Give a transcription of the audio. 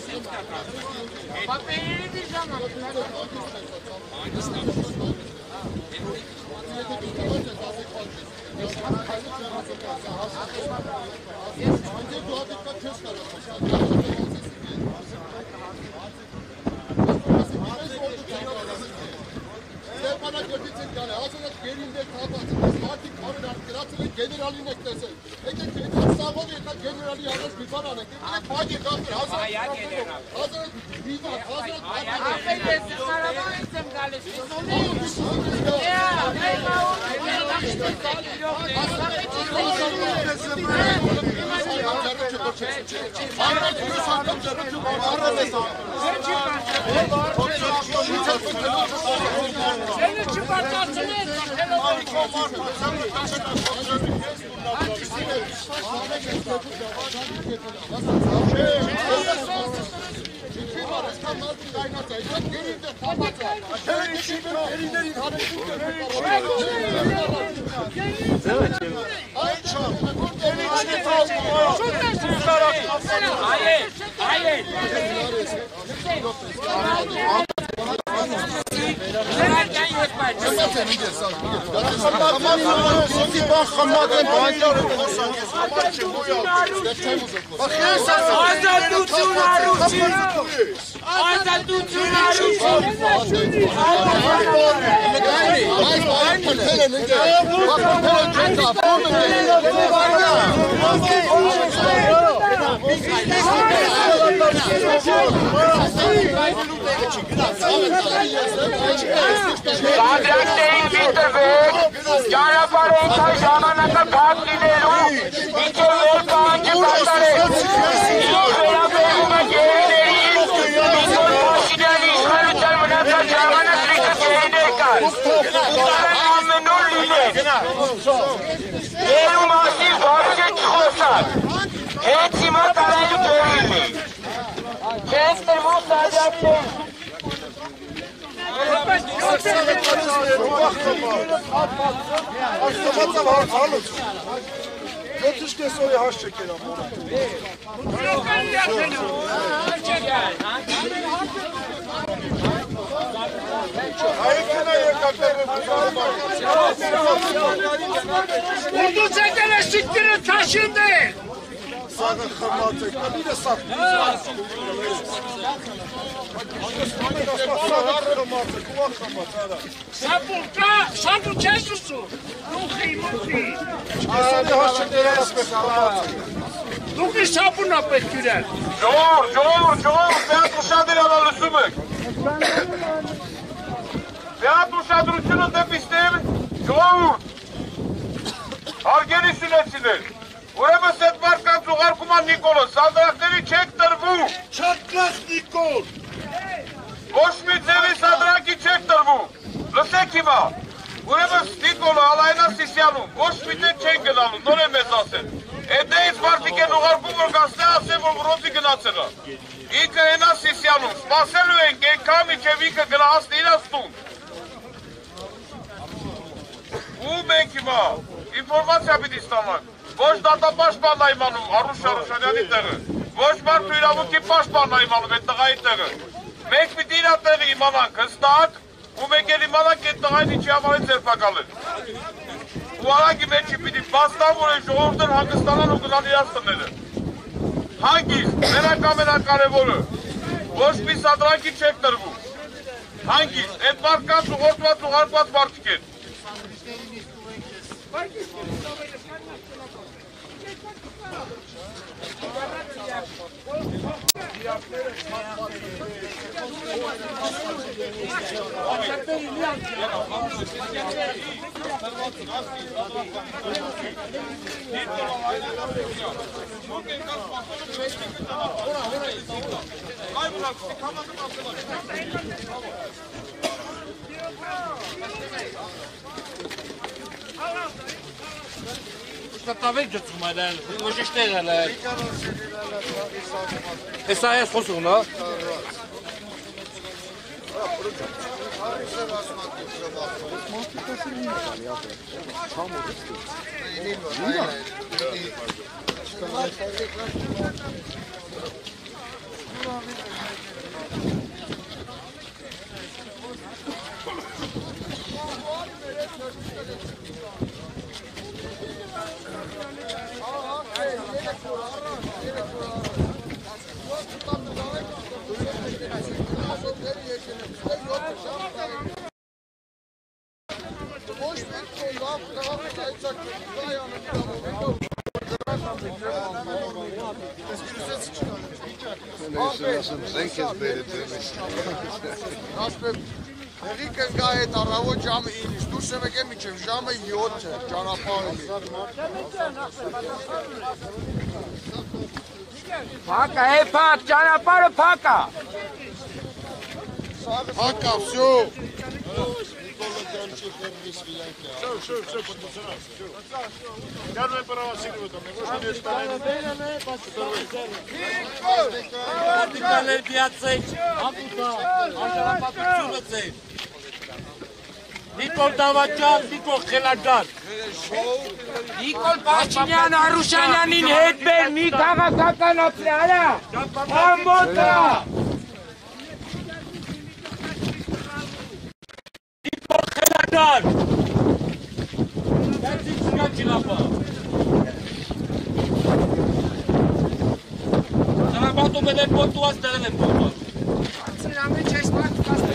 ես ինձ կակա։ Պապերերի դի ժամանակ։ generalin eklese. Ege general sağol yerine generali yalnız mihvan anek. Ege kadi kafir Hazret Hazret mihvan Hazret Affedersin araba ettim kardeşim. Ne olmuş? Ya eyvah oğlum. Ne yapmıştın? Hazret Senin çıkartasını et. Telefonu kovar. Իսունի։ Եա, մեր Սենը չպարտացնես, Այել, այել։ Նրանքան ես բայց Ազատություն արուչին։ Ազատություն արուչին։ Սադրակներին մի տվեք, ճանապարհենք հայ ժամանակը բաց լինելու, մինչև որ պահանջը պարտարեք։ Ինչ վերաբերում է գերիներին, Նիկոլ Փաշինյանի իշխանության մնացած ժամանակ լիքը գերիներ կար։ Ամենուր լինեք։ Գերու մասին բարձր չխոսակ։ Հենց հիմա տարելու գերինի։ Չենք տրվում սադրակներին։ Açlamaktan har kalır. Götüş kes oraya haş çeker ama. Hayırına yakaklarını kurtarmak. Vurdu çekene siktirin taşın değil sağdan kırmızı bir de sağ. Sapulka, sapu çesusu. Ruhi, ruhi. Asani hoşçuk değil asbek kırmızı. Ruhi sapu napet güler. Çoğur, çoğur, çoğur. Beyat Muşadır yalan üstümük. Beyat Muşadır üçünün depistim. Çoğur. Argeni sünnetçidir. Մարդկանց ուղարկում ան Նիկոլը, սանդրակների չեք տրվում, Չատկաս Նիկոլ։ ոչ մի ձևի սանդրակի չեք տրվում, լսեք հիմա, ուրեմս Նիկոլը Ալայնա Սիսյանում, ոչ մի տեղ չեն գնալու, նոր է մեզ ասել, Էդեից մարդիկ են ուղարկում, որ գասնե ասեն, որ ռոզի գնացել է։ Ինքը հենա Սիսյանում, սպասելու ենք, ենքա միջև ինքը գնա հասնի իրաց տուն։ Ու մենք հիմա ինֆորմացիա պիտի ստանանք։ Ոչ դատապաշտպանն է իմանում Արուշ Շարուշանյանի տեղը, ոչ մարդու իրավունքի պաշտպանն է իմանում այդ տղայի տեղը։ Մենք պիտի իր տեղը իմանանք հստակ, ու մենք էլ իմանանք այդ տղային ինչի համար է ձերբակալել։ Ու արագի մեջի պիտի բաստան, որ այն ժողովուրդն հանգստանան ու գնան իրաց տները։ Հանգիստ, մենակ ամենակարևորը, ոչ մի սադրանքի չեք տրվում։ Հանգիստ, այդ մարդկանց ուղղորդված ուղարկված մարդիկ են։ Kaybırak, kapatıp atılır. Καταβαίνει και τους μαλλιάνε, εγώ και στέγα λέει. Εσά έσαι πώς γνώ. Thank you. Է։ Հեսա ես խոսում, հա։ Ուրեմն Եղի կնկա հետ առավոտ ժամը 9, դուրս եմ եկել մինչև ժամը 7 ճանապարհը։ Փակա, է փակ, ճանապարհը փակա։ Հակա, всё։ Դիքաներ դիացեք, ամուտա, անժանապատությունը ձեր։ Նիկոլ Դավաճան, Նիկոլ Խելագար։ Նիկոլ Փաշինյան Արուշանյանին հետ բեր մի քաղաքականացրի, արա։ Ամոթա։ Նիկոլ Bogdan! Dați-mi țigaci în apă! Să-l abat-o pe nepotul ăsta, le nepotul! Ți-l-am ce ai spart ca să